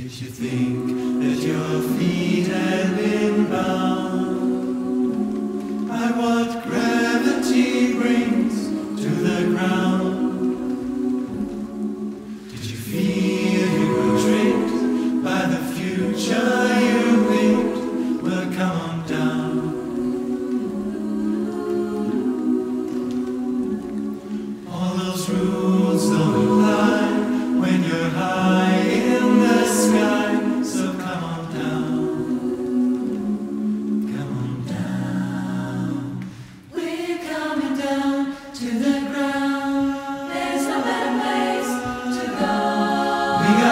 Did you think that your feet had been bound by what gravity brings?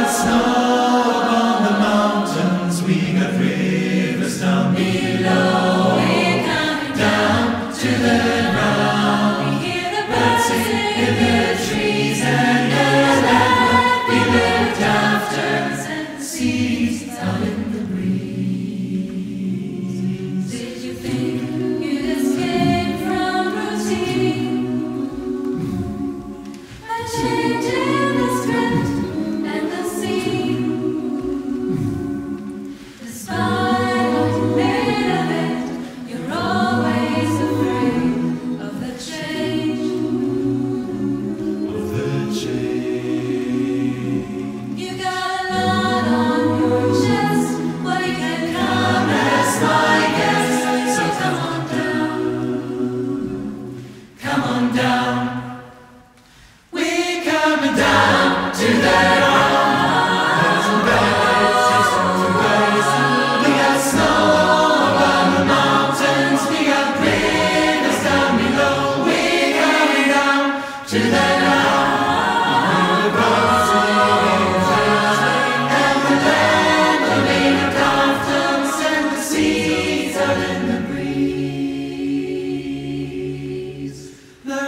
We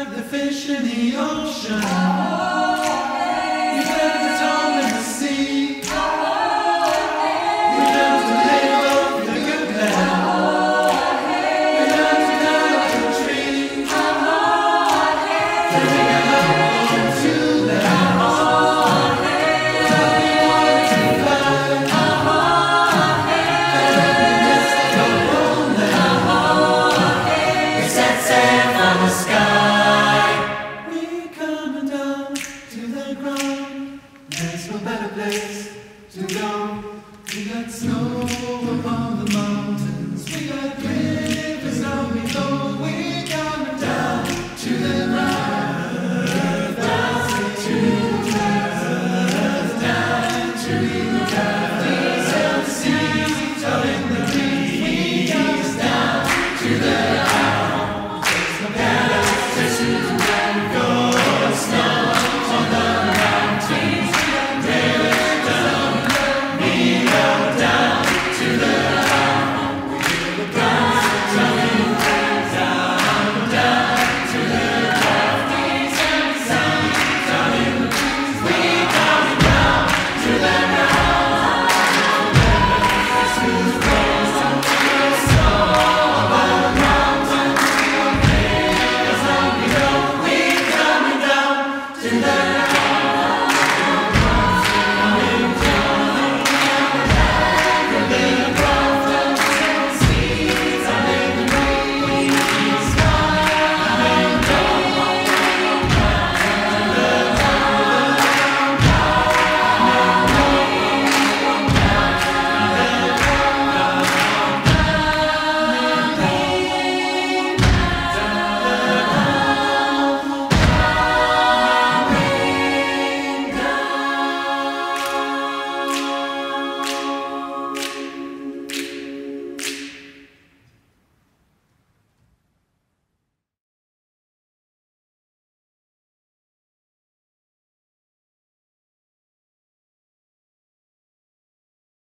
Like the fish in the ocean. that's not